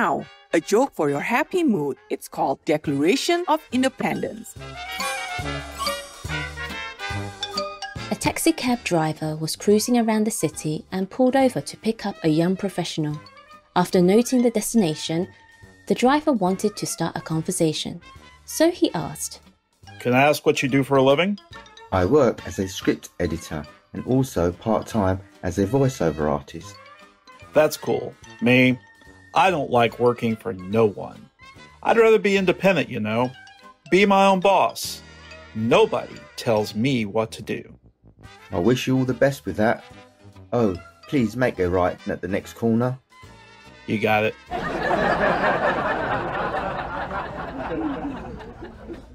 Now, a joke for your happy mood. It's called Declaration of Independence. A taxicab driver was cruising around the city and pulled over to pick up a young professional. After noting the destination, the driver wanted to start a conversation. So he asked, Can I ask what you do for a living? I work as a script editor and also part time as a voiceover artist. That's cool. Me, I don't like working for no one. I'd rather be independent, you know, be my own boss. Nobody tells me what to do. I wish you all the best with that. Oh, please make it right at the next corner. You got it.